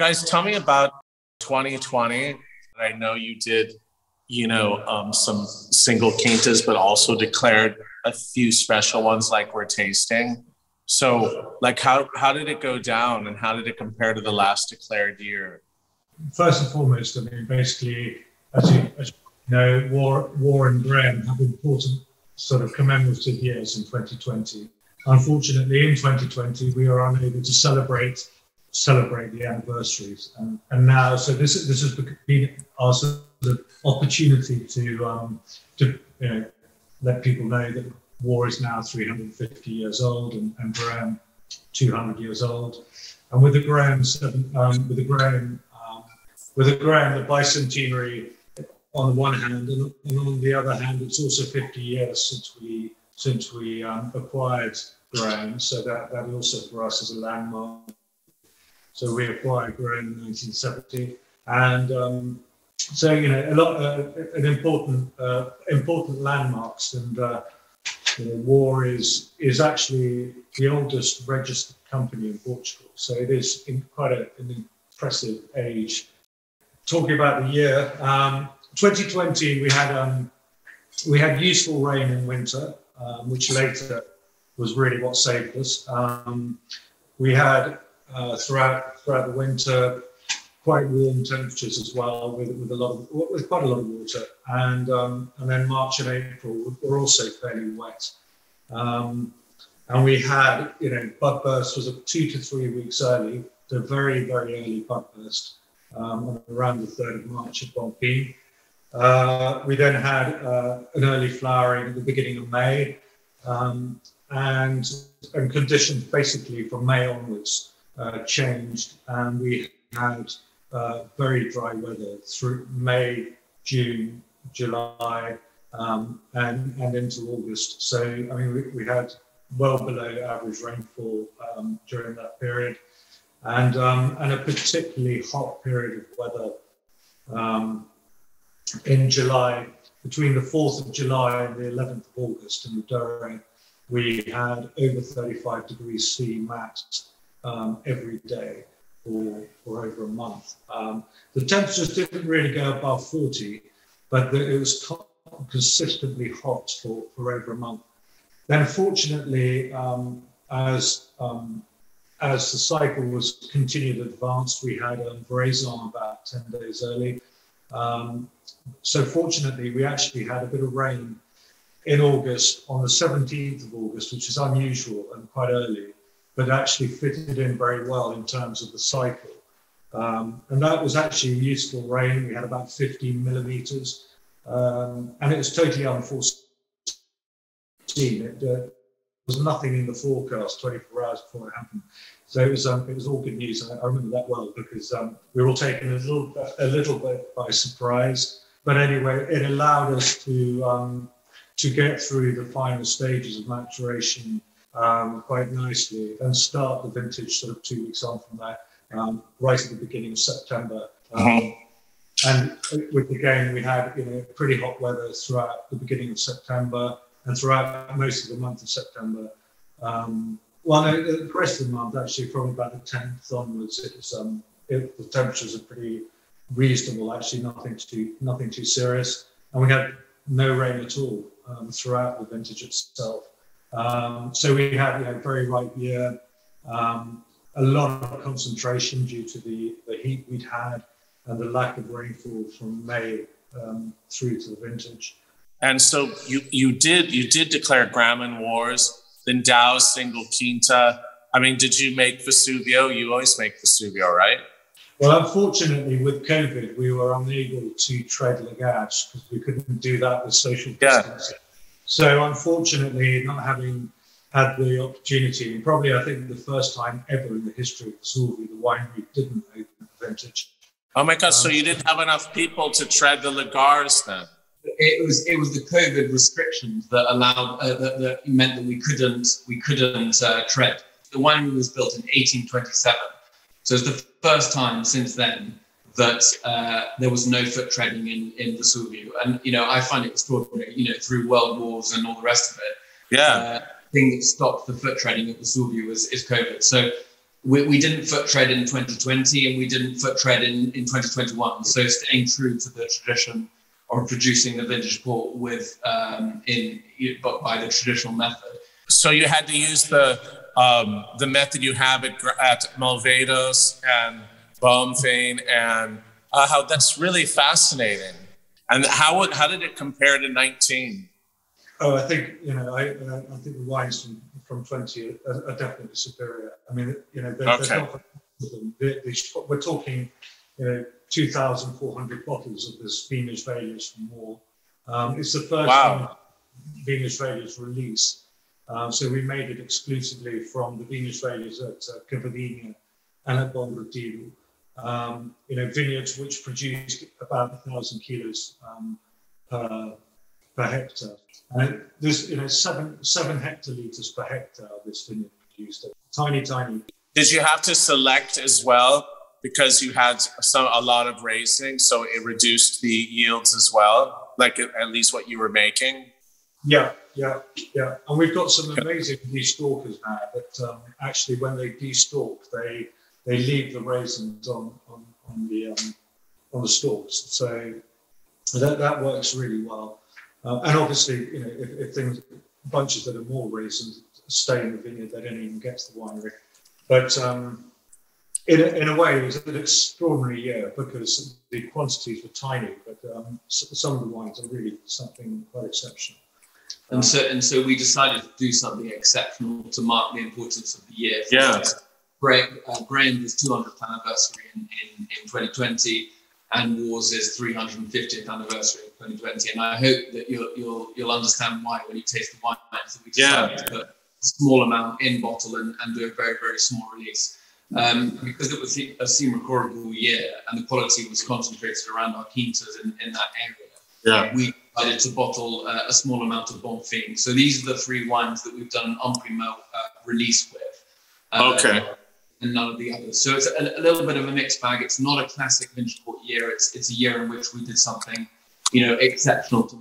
Guys, tell me about 2020. I know you did, you know, um, some single quintas, but also declared a few special ones like we're tasting. So, like, how how did it go down, and how did it compare to the last declared year? First and foremost, I mean, basically, as you, as you know, Warre Warre and Graham have important sort of commemorative years in 2020. Unfortunately, in 2020, we are unable to celebrate celebrate the anniversaries. And, and now, so this this has been our sort of opportunity to um, to you know let people know that Warre is now 350 years old and, and Graham 200 years old. And with the Graham um, with the Graham um, with the Graham the bicentenary on the one hand, and, and, on the other hand, it's also 50 years since we since we um, acquired Graham. So that that also for us is a landmark so we acquired Graham in 1970, and um, so you know a lot uh, an important uh, important landmarks. And uh, you know, Warre is is actually the oldest registered company in Portugal, so it is quite a, an impressive age. Talking about the year, um, 2020 we had um, we had useful rain in winter, um, which later was really what saved us. Um, we had uh, throughout throughout the winter. Quite warm temperatures as well, with, with a lot of with quite a lot of water, and um, and then March and April were also fairly wet. Um, and we had, you know, bud burst was two to three weeks early, the very, very early bud burst um, around the 3rd of March at Bomfim. Uh, we then had uh, an early flowering at the beginning of May, um, and, and conditions basically from May onwards uh, changed, and we had uh, very dry weather through May, June, July, um, and, and into August. So, I mean, we, we had well below average rainfall um, during that period, and, um, and a particularly hot period of weather um, in July. Between the 4th of July and the 11th of August in the Douro, we had over 35 degrees C max um, every day for, for over a month. Um, the temperatures didn't really go above 40, but the, it was consistently hot for, for over a month. Then, fortunately, um, as um, as the cycle was continued advanced, we had um, Veraison about 10 days early. Um, so fortunately, we actually had a bit of rain in August on the 17th of August, which is unusual and quite early but actually fitted in very well in terms of the cycle. Um, and that was actually useful rain. We had about 15 millimeters, um, and it was totally unforeseen. It uh, was nothing in the forecast 24 hours before it happened. So it was um, it was all good news. I, I remember that well because um, we were all taken a little a little bit by surprise. But anyway, it allowed us to um, to get through the final stages of maturation um, quite nicely and start the vintage sort of two weeks on from that, um, right at the beginning of September. Um, uh-huh. And with the game, we had you know pretty hot weather throughout the beginning of September and throughout most of the month of September. Um, well, no, the rest of the month actually, from about the 10th onwards, it was um, it, the temperatures are pretty reasonable. Actually, nothing too nothing too serious, and we had no rain at all um, throughout the vintage itself. Um, so we had you know, very ripe year, um, a lot of concentration due to the, the heat we'd had and the lack of rainfall from May um, through to the vintage. And so you you did you did declare Graham and Warre's, then Dow's single quinta. I mean, did you make Vesuvio? You always make Vesuvio, right? Well, unfortunately, with COVID, we were unable to tread lagares because we couldn't do that with social distancing. Yeah. So unfortunately, not having had the opportunity, probably I think the first time ever in the history of Vesuvio, the winery didn't open vintage. Oh my God! Um, so you didn't have enough people to tread the Lagars then? It was it was the COVID restrictions that allowed uh, that, that, meant that we couldn't we couldn't uh, tread. The winery was built in 1827, so it's the first time since then that uh, there was no foot treading in in Vesuvio, and you know I find it extraordinary. You know, through world wars and all the rest of it. Yeah. Uh, thing that stopped the foot treading at Vesuvio is, is COVID. So we, we didn't foot tread in 2020 and we didn't foot tread in, in 2021. So staying true to the tradition of producing the vintage port with um, in but by the traditional method. So you had to use the um, the method you have at, at Malvedos and Bomfim and uh, how that's really fascinating. And how how did it compare to 19? Oh, I think you know, I uh, I think the wines from, from 20 are, are definitely superior. I mean, you know, they're, okay. they're not, they're, they're, we're talking, you know, 2,400 bottles of this Vinhas Velhas from Warre. Um, it's the first wow. Vinhas Velhas release. Um, so we made it exclusively from the Vinhas Velhas at uh, Cavadinha and at Bongrativo. Um, you know, vineyards which produced about a thousand kilos um, per, per hectare. And there's, you know, seven, seven hectoliters per hectare this vineyard produced. Tiny, tiny. Did you have to select as well because you had some a lot of raising, so it reduced the yields as well, like at least what you were making? Yeah, yeah, yeah. And we've got some amazing destalkers now that um, actually, when they destalk, they they leave the raisins on on, on the um, on the stalks. So that that works really well. Uh, and obviously, you know, if, if, things bunches that are more raisins stay in the vineyard, they don't even get to the winery. But um, in, a, in a way, it was an extraordinary year because the quantities were tiny, but um, some of the wines are really something quite exceptional. And so, and so we decided to do something exceptional to mark the importance of the year. Yeah. Greg, uh, Graham's 200th anniversary in, in, in 2020 and Warre's 350th anniversary in 2020. And I hope that you'll, you'll, you'll understand why when you taste the wine that we decided yeah. to put a small amount in bottle and, and do a very, very small release. Um, because it was a Simra year and the quality was concentrated around our quintas in, in that area. Yeah. We decided to bottle uh, a small amount of Bomfim. So these are the three wines that we've done an en primeur uh, release with. Uh, okay. And none of the others. So it's a, a, little bit of a mixed bag. It's not a classic vintage port year. It's it's a year in which we did something, you know, exceptional to